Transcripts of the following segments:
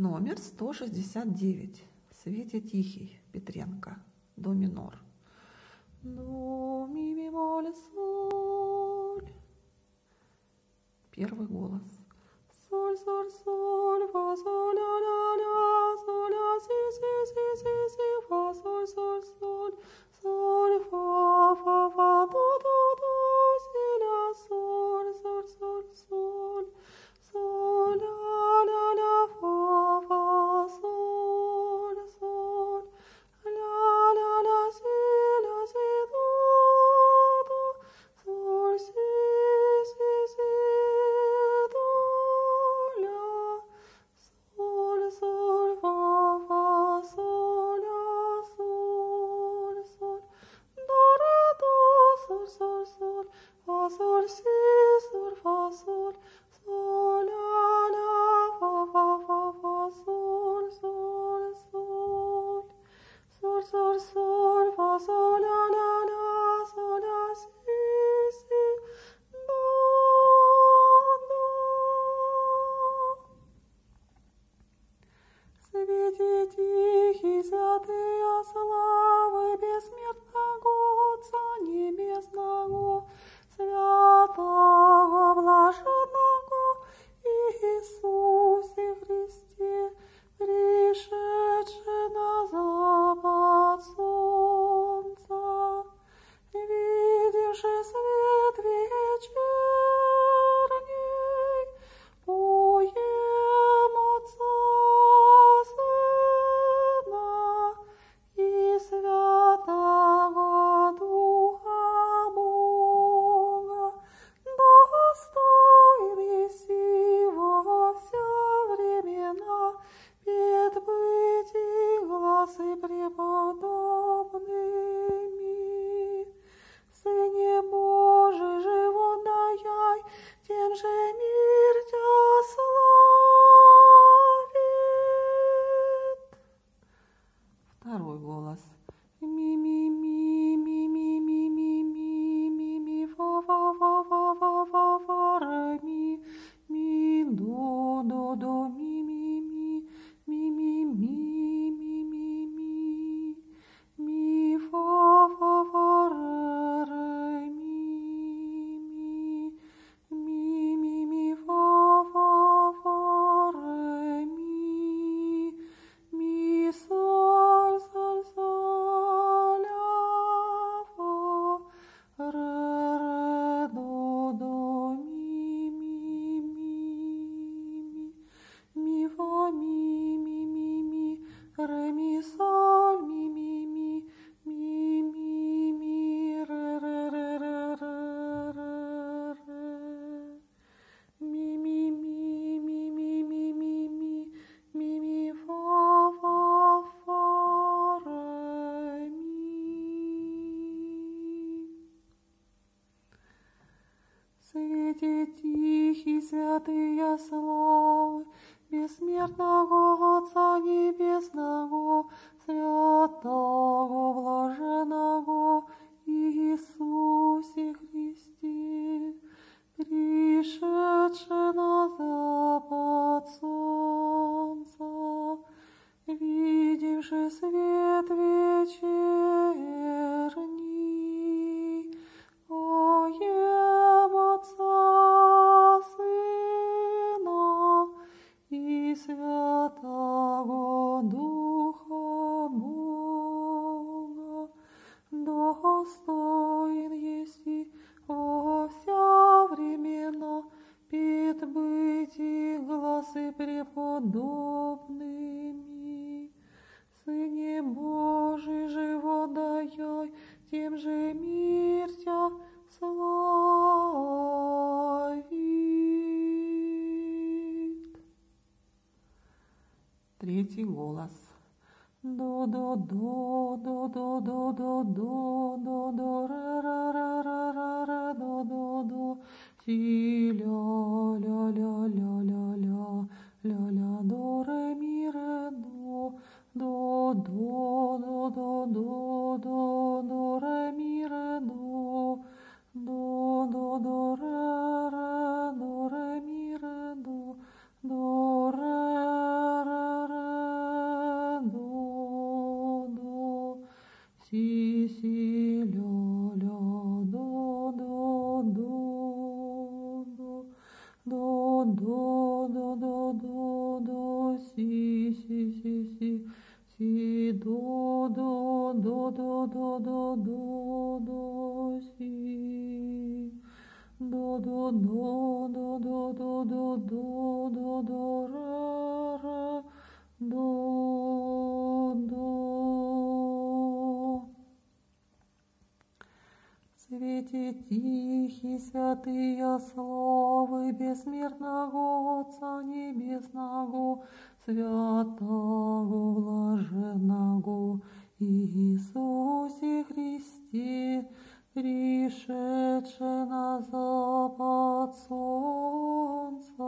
номер 169. Свете Тихий, Петренко, до минор. Ну, Первый голос. Соль, соль, соль, фа, соль, ля, ля, ля, соль, ля, си, си, си, си, си, фа, соль, соль, соль, соль, фа, фа, фа, до, 姐姐。второй голос – Дети тихий, святые слова, Бессмертного Отца Небесного, Святого Блаженного Иисусе Христе, Пришедше на запад солнца, Видевши свет вечер, пред быть их глазы преподобными. Сыне Божий, живо даяй, тем же мир тя славит. Третий голос. До-до-до, до-до-до-до-до, до-до-ре. си си ля ля до до до до до до до до до до си си си си си до до до до до до до до си до до до до до до до до до до ра ра до свете тихий, святые славы бессмертного Отца Небесного, святого блаженного Иисусе Христе, пришедше на запад солнца,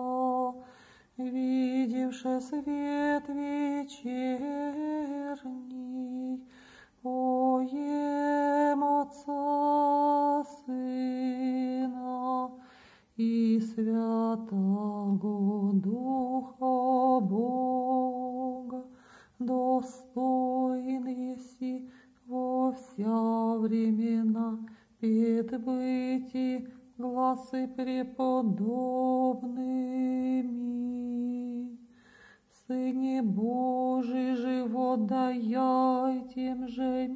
видевши свет вечерний, поем вся времена предбыти гласы преподобными. Сыне Божий живот даяй тем же